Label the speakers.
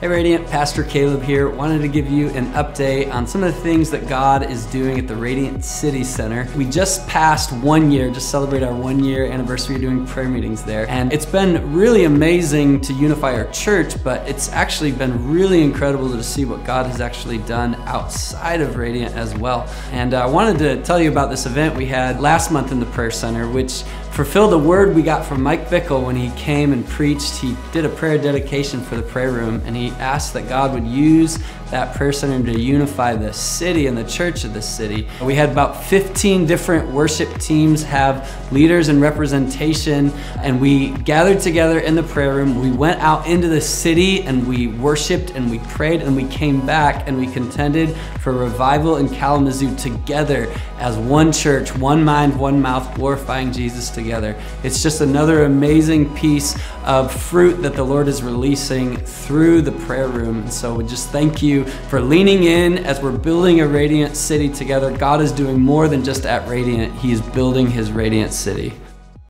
Speaker 1: Hey Radiant, Pastor Caleb here. Wanted to give you an update on some of the things that God is doing at the Radiant City Center. We just passed one year, just celebrate our one year anniversary of doing prayer meetings there. And it's been really amazing to unify our church, but it's actually been really incredible to see what God has actually done outside of Radiant as well. And I wanted to tell you about this event we had last month in the prayer center, which fulfilled the word we got from Mike Bickle when he came and preached. He did a prayer dedication for the prayer room and he asked that God would use that prayer center to unify the city and the church of the city. We had about 15 different worship teams have leaders and representation and we gathered together in the prayer room. We went out into the city and we worshiped and we prayed and we came back and we contended for revival in Kalamazoo together as one church, one mind, one mouth, glorifying Jesus together. It's just another amazing piece of fruit that the Lord is releasing through the prayer room. And so we just thank you for leaning in as we're building a radiant city together. God is doing more than just at Radiant, He is building His radiant city.